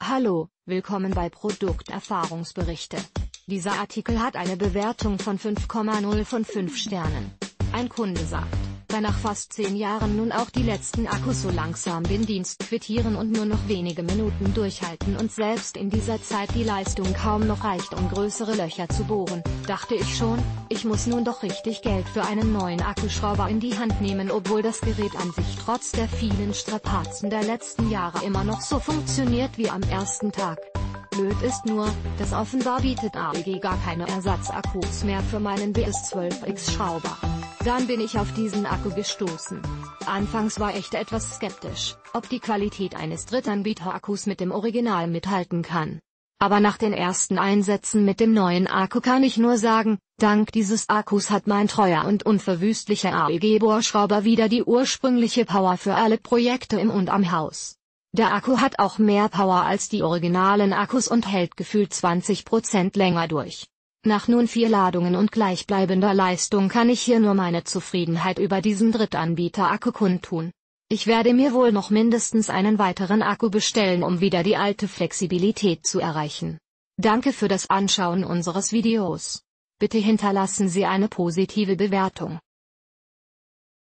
Hallo, willkommen bei Produkterfahrungsberichte. Dieser Artikel hat eine Bewertung von 5,0 von 5 Sternen. Ein Kunde sagt, da nach fast 10 Jahren nun auch die letzten Akkus so langsam den Dienst quittieren und nur noch wenige Minuten durchhalten und selbst in dieser Zeit die Leistung kaum noch reicht um größere Löcher zu bohren, dachte ich schon, ich muss nun doch richtig Geld für einen neuen Akkuschrauber in die Hand nehmen obwohl das Gerät an sich trotz der vielen Strapazen der letzten Jahre immer noch so funktioniert wie am ersten Tag. Blöd ist nur, dass offenbar bietet AEG gar keine Ersatzakkus mehr für meinen BS12X Schrauber. Dann bin ich auf diesen Akku gestoßen. Anfangs war ich etwas skeptisch, ob die Qualität eines Drittanbieter-Akkus mit dem Original mithalten kann. Aber nach den ersten Einsätzen mit dem neuen Akku kann ich nur sagen, dank dieses Akkus hat mein treuer und unverwüstlicher AEG-Bohrschrauber wieder die ursprüngliche Power für alle Projekte im und am Haus. Der Akku hat auch mehr Power als die originalen Akkus und hält gefühlt 20% länger durch. Nach nun vier Ladungen und gleichbleibender Leistung kann ich hier nur meine Zufriedenheit über diesen Drittanbieter-Akku kundtun. Ich werde mir wohl noch mindestens einen weiteren Akku bestellen um wieder die alte Flexibilität zu erreichen. Danke für das Anschauen unseres Videos. Bitte hinterlassen Sie eine positive Bewertung.